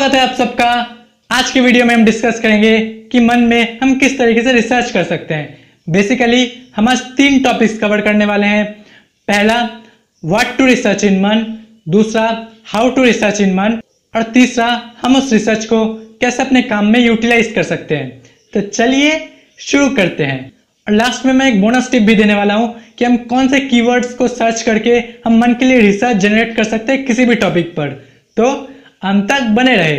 स्वागत है आप सबका। आज की वीडियो में हम डिस्कस करेंगे कि मन में हम किस तरीके से रिसर्च कर सकते हैं। बेसिकली हम आज तीन टॉपिक्स कवर करने वाले हैं। पहला व्हाट टू रिसर्च इन मन। दूसरा हाउ टू रिसर्च इन मन। और तीसरा, हम उस रिसर्च को कैसे अपने काम में यूटिलाइज कर सकते हैं। तो चलिए शुरू करते हैं। और लास्ट में मैं एक बोनस टिप भी देने वाला हूँ कि हम कौन से कीवर्ड्स को सर्च करके हम मन के लिए रिसर्च जनरेट कर सकते हैं किसी भी टॉपिक पर। तो अंत तक बने रहे।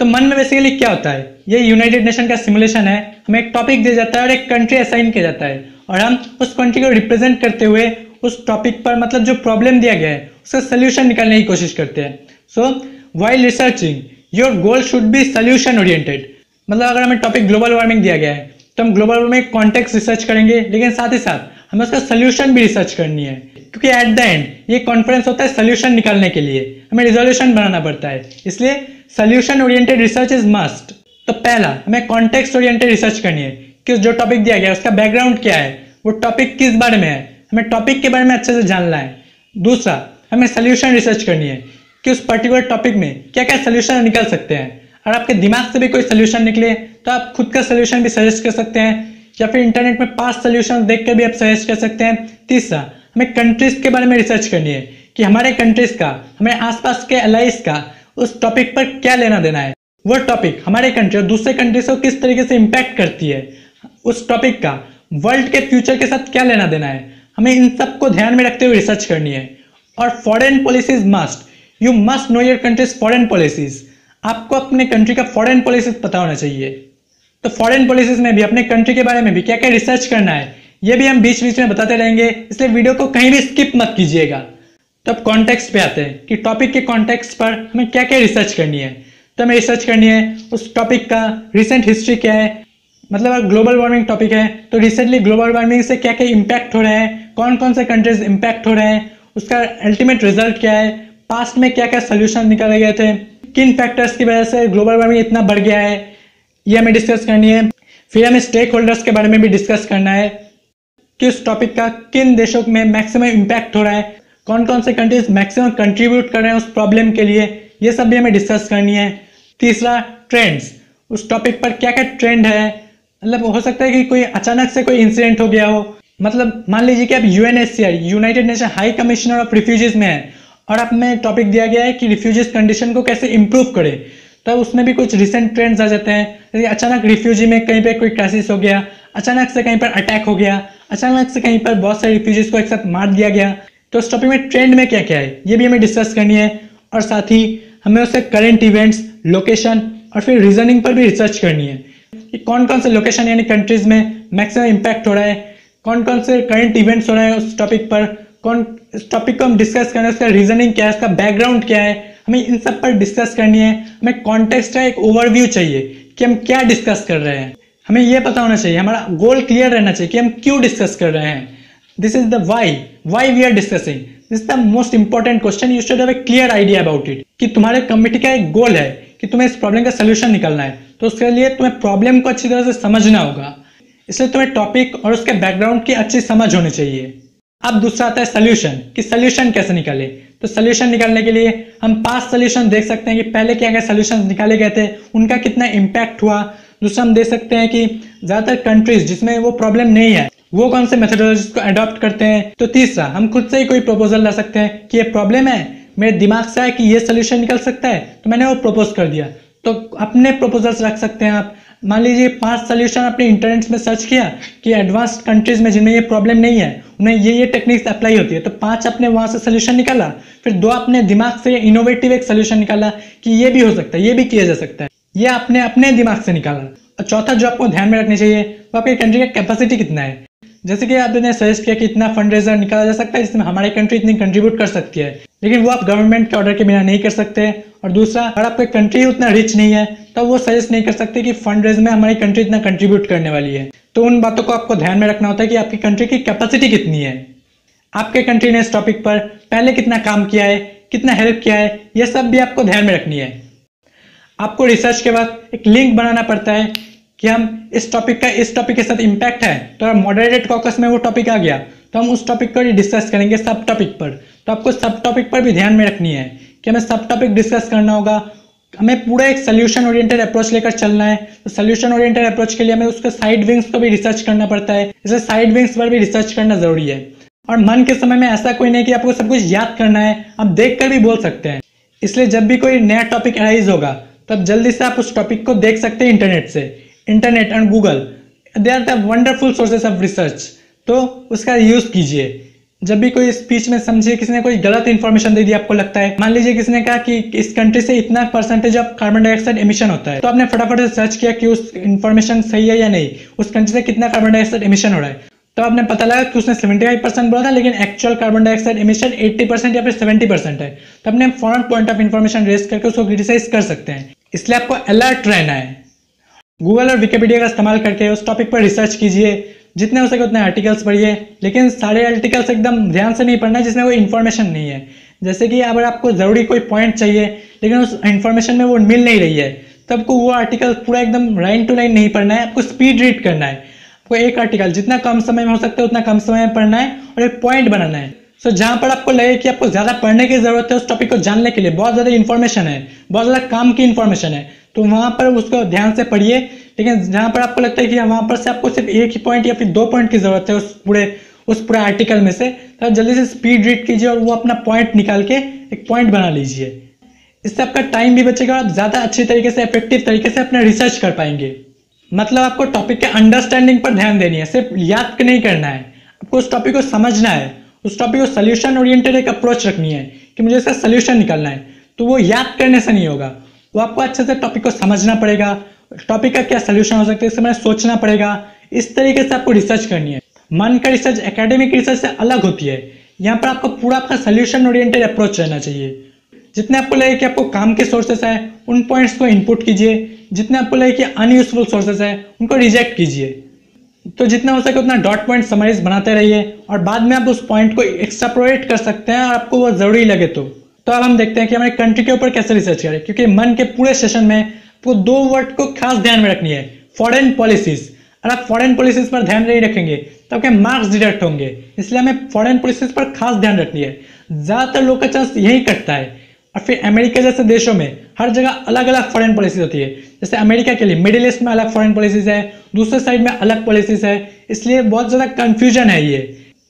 तो मन में बेसिकली क्या होता है? ये यूनाइटेड नेशन का सिमुलेशन है। हमें एक टॉपिक दिया जाता है और एक कंट्री असाइन किया जाता है। और हम उस कंट्री को रिप्रेजेंट करते हुए उस टॉपिक पर मतलब जो प्रॉब्लम दिया गया है, उसका सोल्यूशन निकालने की कोशिश करते हैं। So while researching your goal should be solution oriented मतलब अगर हमें टॉपिक ग्लोबल वार्मिंग दिया गया है तो हम ग्लोबल वार्मिंग कॉन्टेक्स्ट रिसर्च करेंगे, लेकिन साथ ही साथ हमें उसका सोल्यूशन भी रिसर्च करनी है। क्योंकि एट द एंड ये कॉन्फ्रेंस होता है सोल्यूशन निकालने के लिए। हमें रिजोल्यूशन बनाना पड़ता है। इसलिए solution oriented research is must तो पहला, हमें कॉन्टेक्स्ट ओरिएंटेड रिसर्च करनी है। कि जो टॉपिक दिया गया, उसका बैकग्राउंड क्या है? वो टॉपिक किस बारे में है? हमें टॉपिक के बारे में अच्छे से जानना है। दूसरा, हमें सोल्यूशन रिसर्च करनी है। कि उस पर्टिकुलर टॉपिक में क्या क्या सोल्यूशन निकल सकते हैं। और आपके दिमाग से भी कोई सोल्यूशन निकले तो आप खुद का सोल्यूशन भी सजेस्ट कर सकते हैं। या फिर इंटरनेट में पास सोल्यूशन देख कर भी आप सजेस्ट कर सकते हैं। तीसरा, हमें कंट्रीज़ के बारे में रिसर्च करनी है कि हमारे कंट्रीज़ का, हमारे आसपास के अलाइस का उस टॉपिक पर क्या लेना देना है। वो टॉपिक हमारे कंट्री और दूसरे कंट्रीज़ को किस तरीके से इम्पैक्ट करती है, उस टॉपिक का वर्ल्ड के फ्यूचर के साथ क्या लेना देना है। हमें इन सबको ध्यान में रखते हुए रिसर्च करनी है। और foreign policies must you must know your countries foreign policies आपको अपने कंट्री का फॉरेन पॉलिसीज़ पता होना चाहिए। तो फॉरेन पॉलिसीज़ में भी, अपने कंट्री के बारे में भी क्या क्या रिसर्च करना है, ये भी हम बीच बीच में बताते रहेंगे। इसलिए वीडियो को कहीं भी स्किप मत कीजिएगा। तो अब कॉन्टेक्स्ट पे आते हैं कि टॉपिक के कॉन्टेक्स्ट पर हमें क्या क्या रिसर्च करनी है। तो हमें रिसर्च करनी है, उस टॉपिक का रिसेंट हिस्ट्री क्या है मतलब अगर ग्लोबल वार्मिंग टॉपिक है तो रिसेंटली ग्लोबल वार्मिंग से क्या क्या इम्पैक्ट हो रहे हैं कौन कौन से कंट्रीज़ इम्पैक्ट हो रहे हैं, उसका अल्टीमेट रिज़ल्ट क्या है पास्ट में क्या क्या सोल्यूशन निकाले गए थे, किन फैक्टर्स की वजह से ग्लोबल वार्मिंग इतना बढ़ गया है ये हमें डिस्कस करनी है। फिर हमें स्टेक होल्डर्स के बारे में भी डिस्कस करना है कि उस टॉपिक का किन देशों में मैक्सिमम इम्पैक्ट हो रहा है कौन कौन से कंट्रीज़ मैक्सिमम कंट्रीब्यूट कर रहे हैं उस प्रॉब्लम के लिए, ये सब भी हमें डिस्कस करनी है। तीसरा ट्रेंड्स उस टॉपिक पर क्या क्या ट्रेंड है? मतलब हो सकता है कि कोई अचानक से कोई इंसिडेंट हो गया हो। मतलब मान लीजिए कि आप UNHCR united nation high commissioner of refugees में है और आप में टॉपिक दिया गया है कि रिफ्यूजीज कंडीशन को कैसे इंप्रूव करे। तो उसमें भी कुछ रिसेंट ट्रेंड्स आ जाते हैं। जैसे अचानक रिफ्यूजी में कहीं पे कोई क्राइसिस हो गया, अचानक से कहीं पर अटैक हो गया, अचानक से कहीं पर बहुत सारे रिफ्यूजीज को एक साथ मार दिया गया। तो उस टॉपिक में ट्रेंड में क्या क्या है? ये भी हमें डिस्कस करनी है और साथ ही हमें उससे करेंट इवेंट्स लोकेशन और फिर रीजनिंग पर भी रिसर्च करनी है कि कौन कौन से लोकेशन यानी कंट्रीज़ में मैक्सिमम इम्पैक्ट हो रहा है कौन कौन से करंट इवेंट्स हो रहे हैं उस टॉपिक पर, कौन इस टॉपिक को हम डिस्कस करें उसका रीजनिंग क्या है, उसका बैकग्राउंड क्या है हमें इन सब पर डिस्कस करनी है। हमें कॉन्टेक्स्ट का एक ओवरव्यू चाहिए कि हम क्या डिस्कस कर रहे हैं। हमें यह पता होना चाहिए, हमारा गोल क्लियर रहना चाहिए कि हम क्यों डिस्कस कर रहे हैं। This is the why why we are discussing this the most important question you should have a clear idea about it कि तुम्हारे कमिटी का एक गोल है कि तुम्हें इस प्रॉब्लम का सोल्यूशन निकालना है। तो उसके लिए तुम्हें प्रॉब्लम को अच्छी तरह से समझना होगा। इसलिए तुम्हें टॉपिक और उसके बैकग्राउंड की अच्छी समझ होनी चाहिए। अब दूसरा आता है सोल्यूशन कि सोल्यूशन कैसे निकाले। तो सोल्यूशन निकालने के लिए हम पास सोल्यूशन देख सकते हैं कि पहले क्या क्या सोल्यूशन निकाले गए थे, उनका कितना इम्पैक्ट हुआ। दूसरा हम देख सकते हैं कि ज़्यादातर कंट्रीज़ जिसमें वो प्रॉब्लम नहीं है, वो कौन से मेथोडोलॉजी को अडॉप्ट करते हैं? तो तीसरा, हम खुद से ही कोई प्रपोजल ला सकते हैं कि ये प्रॉब्लम है, मेरे दिमाग से आया कि ये सोल्यूशन निकल सकता है तो मैंने वो प्रपोज कर दिया। तो अपने प्रपोजल्स रख सकते हैं आप। मान लीजिए पाँच सोल्यूशन अपने इंटरनेट में सर्च किया कि एडवांस कंट्रीज़ में जिनमें ये प्रॉब्लम नहीं है, उन्हें ये ये टेक्निक्स अप्लाई होती है तो पाँच अपने वहाँ से सोल्यूशन निकाला, फिर दो अपने दिमाग से इनोवेटिव एक सोल्यूशन निकाला कि ये भी हो सकता है, ये भी किया जा सकता है। ये आपने अपने दिमाग से निकाला। और चौथा जो आपको ध्यान में रखना चाहिए, वो आपकी कंट्री का कैपेसिटी कितना है। जैसे कि आपने सजेस्ट किया कि इतना फंड रेजर निकाला जा सकता है, जिसमें हमारी कंट्री इतनी कंट्रीब्यूट कर सकती है, लेकिन वो आप गवर्नमेंट के ऑर्डर के बिना नहीं कर सकते। और दूसरा अगर आपकी कंट्री उतना रिच नहीं है तो वो सजेस्ट नहीं कर सकते कि फंड रेज में हमारी कंट्री इतना कंट्रीब्यूट करने वाली है। तो उन बातों को आपको ध्यान में रखना होता है कि आपकी कंट्री की कैपेसिटी कितनी है। आपके कंट्री ने इस टॉपिक पर पहले कितना काम किया है, कितना हेल्प किया है यह सब भी आपको ध्यान में रखनी है। आपको रिसर्च के बाद एक लिंक बनाना पड़ता है कि हम इस टॉपिक का, इस टॉपिक के साथ इम्पैक्ट है। तो मॉडरेटेड कॉकस में वो टॉपिक आ गया। तो हम उस टॉपिक को डिस्कस करेंगे सब टॉपिक पर। तो आपको सब टॉपिक पर भी ध्यान में रखनी है कि हमें सब टॉपिक डिस्कस करना होगा। हमें पूरा एक सोल्यूशन ओरिएंटेड अप्रोच लेकर चलना है। तो सोल्यूशन ओरिएंटेड अप्रोच के लिए हमें उसके साइड विंग्स को भी रिसर्च करना पड़ता है। इसलिए साइड विंग्स पर भी रिसर्च करना ज़रूरी है। और मन के समय में ऐसा कोई नहीं कि आपको सब कुछ याद करना है। आप देख कर भी बोल सकते हैं। इसलिए जब भी कोई नया टॉपिक अराइज होगा, तब जल्दी से आप उस टॉपिक को देख सकते हैं इंटरनेट से। Internet and Google they are the wonderful sources of research तो उसका यूज़ कीजिए। जब भी कोई स्पीच में समझिए, किसी ने कोई गलत इन्फॉर्मेशन दे दी आपको लगता है। मान लीजिए किसी ने कहा कि इस कंट्री से इतना percentage of carbon dioxide emission होता है। तो आपने फटाफट से सर्च किया कि उस इन्फॉर्मेशन सही है या नहीं। उस कंट्री से कितना कार्बन डाइऑक्साइड एमिशन हो रहा है। तो आपने पता लगा कि उसने 75 परसेंट बोला था, लेकिन actual carbon dioxide emission 80 percent या फिर 70 परसेंट है। तो अपने foreign point of information raise करके उसको क्रिटिसाइज कर सकते हैं। इसलिए आपको अलर्ट रहना है। गूगल और विकीपीडिया का इस्तेमाल करके उस टॉपिक पर रिसर्च कीजिए। जितने हो सके उतने आर्टिकल्स पढ़िए लेकिन सारे आर्टिकल्स एकदम ध्यान से नहीं पढ़ना जिसमें कोई इन्फॉर्मेशन नहीं है। जैसे कि अगर आपको ज़रूरी कोई पॉइंट चाहिए लेकिन उस इन्फॉर्मेशन में वो मिल नहीं रही है तब को वो आर्टिकल पूरा एकदम लाइन टू लाइन नहीं पढ़ना है आपको स्पीड रीड करना है। आपको एक आर्टिकल जितना कम समय में हो सकता है उतना कम समय में पढ़ना है और एक पॉइंट बनाना है। सो so, जहाँ पर आपको लगे कि आपको ज़्यादा पढ़ने की ज़रूरत है उस टॉपिक को जानने के लिए बहुत ज़्यादा इन्फॉर्मेशन है बहुत ज़्यादा काम की इन्फॉर्मेशन है तो वहाँ पर उसको ध्यान से पढ़िए। लेकिन जहाँ पर आपको लगता है कि वहाँ पर से आपको सिर्फ़ एक ही पॉइंट या फिर दो पॉइंट की ज़रूरत है उस पूरे उस पूरे आर्टिकल में से तो आप जल्दी से स्पीड रीड कीजिए और वो अपना पॉइंट निकाल के एक पॉइंट बना लीजिए। इससे आपका टाइम भी बचेगा और आप ज़्यादा अच्छी तरीके से इफ़ेक्टिव तरीके से अपना रिसर्च कर पाएँगे। मतलब आपको टॉपिक के अंडरस्टैंडिंग पर ध्यान देनी है, सिर्फ़ याद नहीं करना है। आपको उस टॉपिक को समझना है, उस टॉपिक को सोल्यूशन ओरिएंटेड एक अप्रोच रखनी है कि मुझे इसका सोल्यूशन निकालना है। तो वो याद करने से नहीं होगा, वो आपको अच्छे से टॉपिक को समझना पड़ेगा टॉपिक का क्या सोल्यूशन हो सकता है इससे मैंने सोचना पड़ेगा। इस तरीके से आपको रिसर्च करनी है। मन का रिसर्च एकेडमिक रिसर्च से अलग होती है। यहाँ पर आपको पूरा आपका सोल्यूशन ओरिएंटेड अप्रोच रहना चाहिए। जितने आपको लगे कि आपको काम के सोर्सेस है, उन पॉइंट्स को इनपुट कीजिए। जितने आपको लगे कि अनयूजफुल सोर्सेस है, उनको रिजेक्ट कीजिए। तो जितना हो सके उतना डॉट पॉइंट समरीज बनाते रहिए और बाद में आप उस पॉइंट को एक्स्ट्रापोरेट कर सकते हैं और आपको वो ज़रूरी लगे तो। तो अब हम देखते हैं कि हमारे कंट्री के ऊपर कैसे रिसर्च करें, क्योंकि मन के पूरे सेशन में आपको दो वर्ड को खास ध्यान में रखनी है। फॉरेन पॉलिसीज़ अगर आप फॉरेन पॉलिसीज़ पर ध्यान नहीं रखेंगे तो आपके मार्क्स डिडक्ट होंगे? इसलिए हमें फॉरेन पॉलिसीज़ पर खास ध्यान रखनी है। ज़्यादातर लोग का चांस यही कटता है। और फिर अमेरिका जैसे देशों में हर जगह अलग अलग फॉरेन पॉलिसीज़ होती है। जैसे अमेरिका के लिए मिडिल ईस्ट में अलग फॉरेन पॉलिसीज़ है, दूसरे साइड में अलग पॉलिसीज़ है। इसलिए बहुत ज़्यादा कन्फ्यूज़न है ये।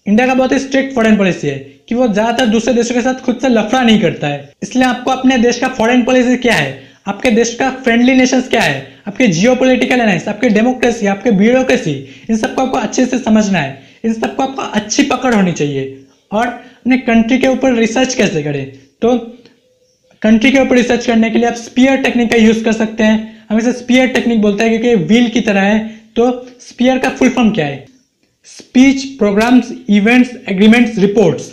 इंडिया का बहुत ही स्ट्रिक्ट फॉरेन पॉलिसी है कि वो ज़्यादातर दूसरे देशों के साथ खुद से लफड़ा नहीं करता है। इसलिए आपको अपने देश का फॉरेन पॉलिसी क्या है? आपके देश का फ्रेंडली नेशंस क्या है? आपके जियो पोलिटिकल आपके डेमोक्रेसी आपके ब्यूरोक्रेसी इन सबको आपको अच्छे से समझना है। इन सबको आपको अच्छी पकड़ होनी चाहिए। और अपने कंट्री के ऊपर रिसर्च कैसे करें? तो कंट्री के ऊपर रिसर्च करने के लिए आप स्पीयर टेक्निक का यूज़ कर सकते हैं। हम इसे स्पीयर टेक्निक बोलते हैं क्योंकि व्हील की तरह है। तो स्पीयर का फुल फॉर्म क्या है? Speech programs events agreements reports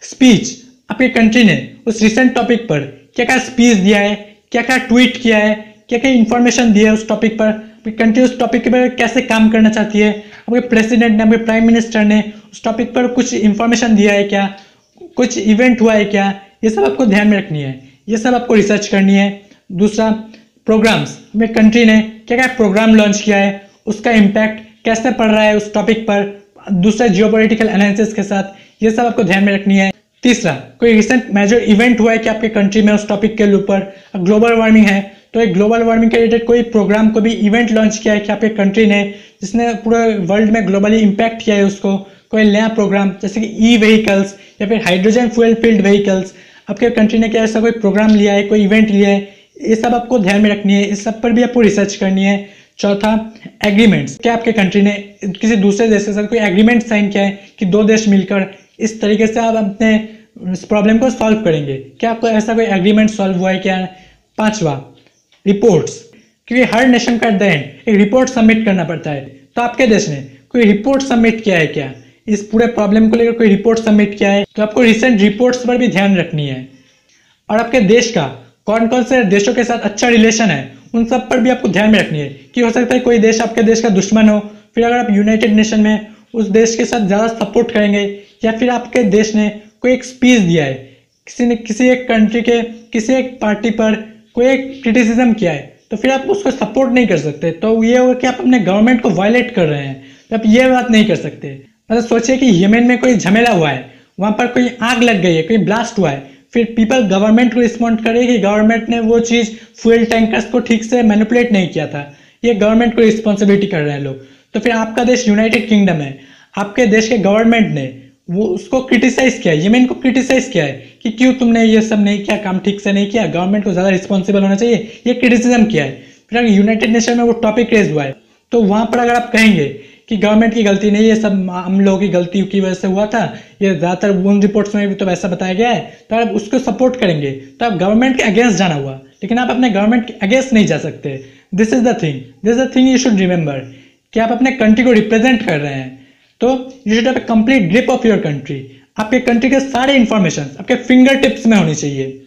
speech आपके कंट्री ने उस रिसेंट टॉपिक पर क्या क्या स्पीच दिया है? क्या क्या ट्वीट किया है? क्या क्या इन्फॉर्मेशन दिया है उस टॉपिक पर? कंट्री उस टॉपिक के में कैसे काम करना चाहती है? आपके प्रेसिडेंट ने आपके प्राइम मिनिस्टर ने उस टॉपिक पर कुछ इन्फॉर्मेशन दिया है क्या? कुछ इवेंट हुआ है क्या? ये सब आपको ध्यान में रखनी है। ये सब आपको रिसर्च करनी है। दूसरा प्रोग्राम्स अपने कंट्री ने क्या क्या प्रोग्राम लॉन्च किया है? उसका इम्पैक्ट कैसे पड़ रहा है उस टॉपिक पर? दूसरा जियो पोलिटिकल एनालिसिस के साथ ये सब आपको ध्यान में रखनी है। तीसरा, कोई रिसेंट मेजर इवेंट हुआ है कि आपके कंट्री में उस टॉपिक के ऊपर ग्लोबल वार्मिंग है? तो एक ग्लोबल वार्मिंग के रिलेटेड कोई प्रोग्राम को भी इवेंट लॉन्च किया है कि आपके कंट्री ने, जिसने पूरे वर्ल्ड में ग्लोबली इम्पैक्ट किया है उसको? कोई नया प्रोग्राम जैसे कि ई व्हीकल्स या फिर हाइड्रोजन फ्यूल फ़ील्ड व्हीकल्स आपके कंट्री ने क्या ऐसा कोई प्रोग्राम लिया है, कोई इवेंट लिया है? ये सब आपको ध्यान में रखनी है, इस सब पर भी आपको रिसर्च करनी है। चौथा एग्रीमेंट्स क्या आपके कंट्री ने किसी दूसरे देश के साथ कोई एग्रीमेंट साइन किया है कि दो देश मिलकर इस तरीके से आप अपने इस प्रॉब्लम को सॉल्व करेंगे। क्या आपको ऐसा कोई एग्रीमेंट सॉल्व हुआ है क्या? पांचवा रिपोर्ट्स क्योंकि हर नेशन का एट एक रिपोर्ट सबमिट करना पड़ता है। तो आपके देश ने कोई रिपोर्ट सबमिट किया है क्या? इस पूरे प्रॉब्लम को लेकर कोई रिपोर्ट सबमिट किया है? तो आपको रिसेंट रिपोर्ट्स पर भी ध्यान रखनी है। और आपके देश का कौन कौन से देशों के साथ अच्छा रिलेशन है, उन सब पर भी आपको ध्यान में रखनी है कि हो सकता है कोई देश आपके देश का दुश्मन हो। फिर अगर आप यूनाइटेड नेशन में उस देश के साथ ज़्यादा सपोर्ट करेंगे, या फिर आपके देश ने कोई एक स्पीच दिया है, किसी ने, किसी एक कंट्री के, किसी एक पार्टी पर कोई एक क्रिटिसिज्म किया है तो फिर आप उसको सपोर्ट नहीं कर सकते। तो ये होगा कि आप अपने गवर्नमेंट को वायलेट कर रहे हैं तो आप ये बात नहीं कर सकते। मतलब सोचिए कि यमन में कोई झमेला हुआ है, वहाँ पर कोई आग लग गई है, कोई ब्लास्ट हुआ है, फिर पीपल गवर्नमेंट को रिस्पॉन्ड करे कि गवर्नमेंट ने वो चीज़ फ्यूल टैंकर्स को ठीक से मैनिपुलेट नहीं किया था। ये गवर्नमेंट को रिस्पॉन्सिबिलिटी कर रहे हैं लोग। तो फिर आपका देश यूनाइटेड किंगडम है। आपके देश के गवर्नमेंट ने वो उसको क्रिटिसाइज किया ये येमेन को क्रिटिसाइज किया है कि क्यों तुमने ये सब नहीं किया, काम ठीक से नहीं किया गवर्नमेंट को ज़्यादा रिस्पॉन्सिबल होना चाहिए। ये क्रिटिसिज्म किया है। फिर अगर यूनाइटेड नेशन में वो टॉपिक रेज हुआ है तो वहाँ पर अगर आप कहेंगे कि गवर्नमेंट की गलती नहीं है सब हम लोगों की गलती की वजह से हुआ था, ये ज़्यादातर उन रिपोर्ट्स में भी तो वैसा बताया गया है तो आप उसको सपोर्ट करेंगे तो आप गवर्नमेंट के अगेंस्ट जाना हुआ। लेकिन आप अपने गवर्नमेंट के अगेंस्ट नहीं जा सकते। This is the thing this is the thing you should remember कि आप अपने कंट्री को रिप्रेजेंट कर रहे हैं। तो you should have complete grip of your country आपके कंट्री के सारे इंफॉर्मेशन आपके फिंगर टिप्स में होनी चाहिए।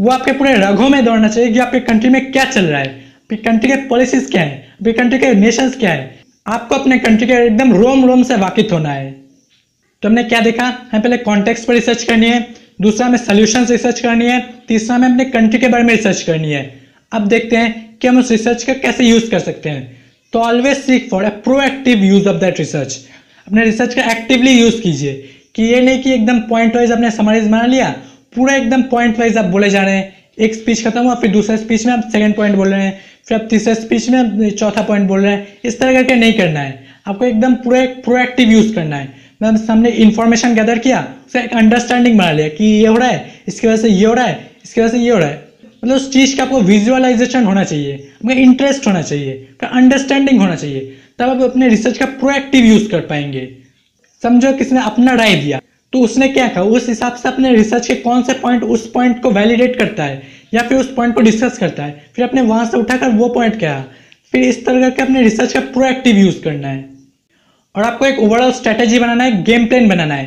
वो आपके पूरे रगों में दौड़ना चाहिए कि आपके कंट्री में क्या चल रहा है। आपकी कंट्री के पॉलिसीज़ क्या है? आपकी कंट्री के नेशंस क्या है? आपको अपने कंट्री के एकदम रोम रोम से वाकिफ होना है। तो हमने क्या देखा? हमें पहले कॉन्टेक्स्ट पर रिसर्च करनी है, दूसरा हमें सोल्यूशन रिसर्च करनी है, तीसरा हमें अपने कंट्री के बारे में रिसर्च करनी है। अब देखते हैं कि हम उस रिसर्च का कैसे यूज़ कर सकते हैं। तो always seek for a proactive use of that research अपने रिसर्च का एक्टिवली यूज़ कीजिए कि ये नहीं कि एकदम पॉइंट वाइज आपने समराइज बना लिया, पूरा एकदम पॉइंट वाइज आप बोले जा रहे हैं। एक स्पीच खत्म हुआ, फिर दूसरे स्पीच में आप सेकंड पॉइंट बोल रहे हैं, फिर आप तीसरे स्पीच में आप चौथा पॉइंट बोल रहे हैं। इस तरह करके नहीं करना है। आपको एकदम पूरा एक प्रोएक्टिव यूज़ करना है। मतलब सामने इन्फॉर्मेशन गैदर किया, उसे एक अंडरस्टैंडिंग बना लिया कि ये हो रहा है, इसकी वजह से ये हो रहा है, इसकी वजह से ये हो रहा है। मतलब उस चीज़ का आपको विजुअलाइजेशन होना चाहिए, आपका इंटरेस्ट होना चाहिए, आपका अंडरस्टैंडिंग होना चाहिए, तब आप अपने रिसर्च का प्रोएक्टिव यूज़ कर पाएँगे। समझो किसने अपना राय दिया तो उसने क्या कहा, उस हिसाब से अपने रिसर्च के कौन से पॉइंट उस पॉइंट को वैलिडेट करता है, या फिर उस पॉइंट को डिस्कस करता है, फिर अपने वहाँ से उठाकर वो पॉइंट क्या, फिर इस तरह करके अपने रिसर्च का प्रोएक्टिव यूज़ करना है। और आपको एक ओवरऑल स्ट्रेटेजी बनाना है गेम प्लान बनाना है,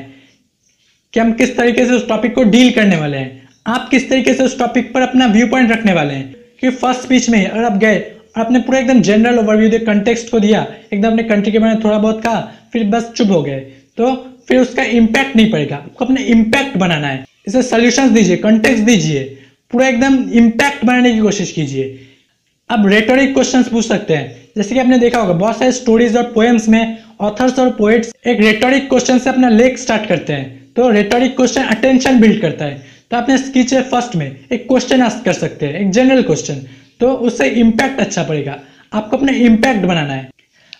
कि हम किस तरीके से उस टॉपिक को डील करने वाले हैं। आप किस तरीके से उस टॉपिक पर अपना व्यू पॉइंट रखने वाले हैं? कि फ़र्स्ट स्पीच में अगर आप गए और आपने पूरा एकदम जनरल ओवरव्यू दिया कंटेक्स्ट को दिया, एकदम अपने कंट्री के बारे में थोड़ा बहुत कहा, फिर बस चुप हो गए तो फिर उसका इम्पैक्ट नहीं पड़ेगा। आपको अपने इम्पैक्ट बनाना है। इसे सोल्यूशन दीजिए कंटेक्स्ट दीजिए, पूरा एकदम इम्पैक्ट बनाने की कोशिश कीजिए। अब रेटोरिक क्वेश्चंस पूछ सकते हैं। जैसे कि आपने देखा होगा, बहुत सारे स्टोरीज और पोएम्स में ऑथर्स और पोएट्स एक रेटोरिक क्वेश्चन से अपना लेख स्टार्ट करते हैं। तो रेटोरिक क्वेश्चन अटेंशन बिल्ड करता है। तो आपने स्पीच फ़र्स्ट में, एक क्वेश्चन आस्क कर सकते हैं, एक जनरल क्वेश्चन तो उससे इम्पैक्ट अच्छा पड़ेगा. आपको अपना इम्पैक्ट बनाना है.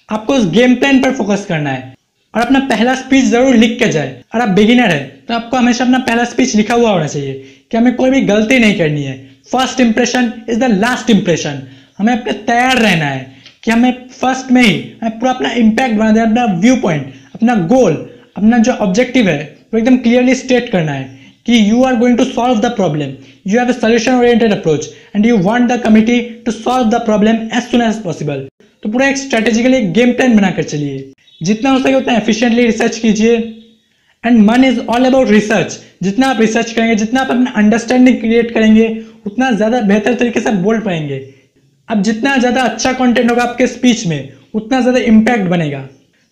आपको उस गेम प्लान पर फोकस करना है. और अपना पहला स्पीच ज़रूर लिख के जाए. और आप बिगिनर है तो आपको हमेशा अपना पहला स्पीच लिखा हुआ होना चाहिए कि हमें कोई भी गलती नहीं करनी है. First impression is the last impression हमें अपने तैयार रहना है कि हमें फ़र्स्ट में ही, हमें पूरा अपना इम्पैक्ट बना देना अपना व्यू पॉइंट अपना गोल अपना जो ऑब्जेक्टिव है, वो एकदम क्लियरली स्टेट करना है. कि you are going to solve the problem you have a solution oriented approach and you want the committee to solve the problem as soon as possible तो पूरा एक स्ट्रेटेजिकली गेम प्लान बनाकर चलिए। जितना हो सके उतना एफिशिएंटली रिसर्च कीजिए। And MUN is all about research जितना आप रिसर्च करेंगे, जितना आप अपना अंडरस्टैंडिंग क्रिएट करेंगे, उतना ज़्यादा बेहतर तरीके से बोल पाएँगे। अब जितना ज़्यादा अच्छा कंटेंट होगा आपके स्पीच में, उतना ज़्यादा इम्पैक्ट बनेगा।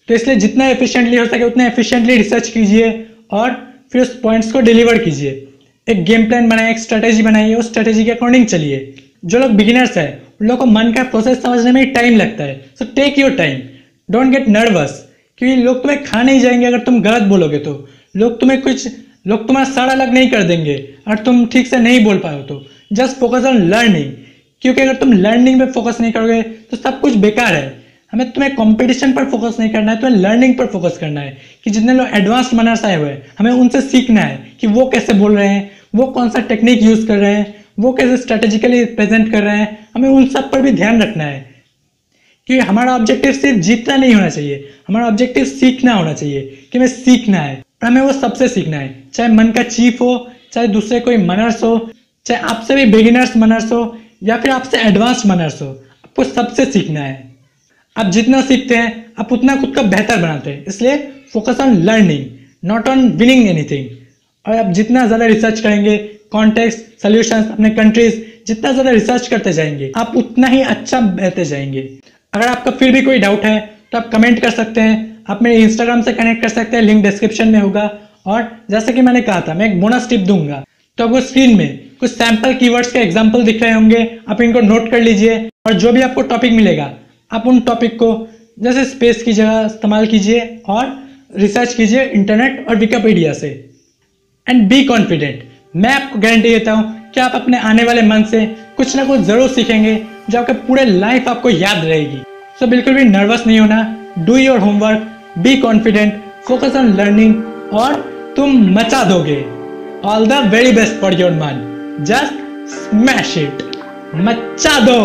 तो इसलिए जितना एफिशिएंटली हो सके उतना एफिशिएंटली रिसर्च कीजिए और फिर उस पॉइंट्स को डिलीवर कीजिए। एक गेम प्लान बनाइए, एक स्ट्रेटेजी बनाइए, उस स्ट्रेटेजी के अकॉर्डिंग चलिए। जो लोग बिगिनर्स है, उन लोगों को मन का प्रोसेस समझने में टाइम लगता है। So take your time don't get nervous क्योंकि लोग तुम्हें खा नहीं जाएँगे अगर तुम गलत बोलोगे तो। लोग तुम्हें कुछ, लोग तुम्हारा सारा अलग नहीं कर देंगे और तुम ठीक से नहीं बोल पाओ तो। जस्ट फोकस ऑन लर्निंग क्योंकि अगर तुम लर्निंग पे फोकस नहीं करोगे तो सब कुछ बेकार है। हमें तुम्हें कंपटीशन पर फोकस नहीं करना है, तुम्हें लर्निंग पर फोकस करना है कि जितने लोग एडवांस मनर्स आए हुए हैं, हमें उनसे सीखना है कि वो कैसे बोल रहे हैं, वो कौन सा टेक्निक यूज़ कर रहे हैं, वो कैसे स्ट्रेटेजिकली प्रेजेंट कर रहे हैं, हमें उन सब पर भी ध्यान रखना है। कि हमारा ऑब्जेक्टिव सिर्फ़ जीतना नहीं होना चाहिए, हमारा ऑब्जेक्टिव सीखना होना चाहिए कि हमें सीखना है। और हमें वो सबसे सीखना है, चाहे मन का चीफ हो, चाहे दूसरे कोई मनर्स हो, चाहे आपसे भी बिगिनर्स मनर्स हो, या फिर आपसे एडवांस मनर्स हो, आपको सबसे सीखना है। आप जितना सीखते हैं, आप उतना खुद का बेहतर बनाते हैं। इसलिए focus on learning not on winning anything और आप जितना ज़्यादा रिसर्च करेंगे कॉन्टेक्स्ट सोल्यूशन अपने कंट्रीज़ जितना ज़्यादा रिसर्च करते जाएँगे, आप उतना ही अच्छा बहते जाएँगे। अगर आपका फिर भी कोई डाउट है तो आप कमेंट कर सकते हैं। आप मेरे इंस्टाग्राम से कनेक्ट कर सकते हैं लिंक डिस्क्रिप्शन में होगा। और जैसे कि मैंने कहा था, मैं एक बोनस टिप दूँगा। तो आपको स्क्रीन में कुछ सैंपल कीवर्ड्स के एग्ज़ाम्पल दिख रहे होंगे, आप इनको नोट कर लीजिए। और जो भी आपको टॉपिक मिलेगा आप उन टॉपिक को जैसे स्पेस की जगह इस्तेमाल कीजिए और रिसर्च कीजिए इंटरनेट और विकीपीडिया से। एंड बी कॉन्फिडेंट मैं आपको गारंटी देता हूँ कि आप अपने आने वाले मन से कुछ ना कुछ ज़रूर सीखेंगे जो आपके पूरे लाइफ आपको याद रहेगी। सो so, बिल्कुल भी नर्वस नहीं होना। Do your homework be confident focus on learning और तुम मचा दोगे। All the very best for your MUN just smash it मचा दो।